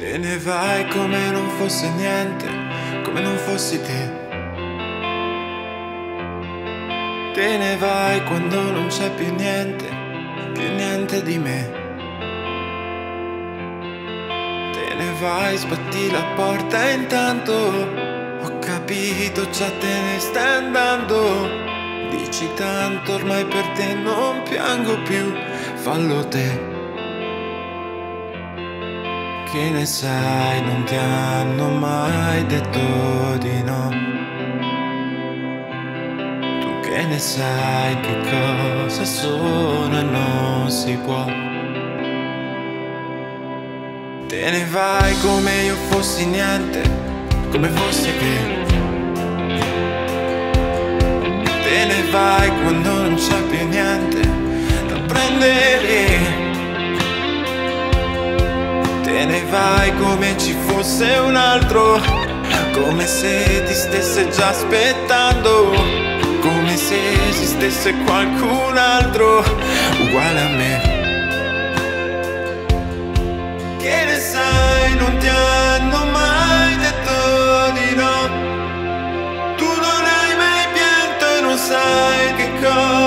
ne vai come non fosse niente, come non fossi te. Te ne vai quando non c'è più niente, più niente di me. Te ne vai, sbatti la porta intanto ho capito, già te ne stai andando. Dici tanto, ormai per te non piango più, fallo te. Che ne sai, non ti hanno mai detto di no. Tu che ne sai che cosa sono e non si può. Te ne vai come io fossi niente, come fossi che. Te ne vai quando non c'è più niente da prendere. Vai come ci fosse un altro, come se ti stesse già aspettando, come se esistesse qualcun altro uguale a me. Che ne sai, non ti hanno mai detto di no. Tu non hai mai pianto e non sai che cosa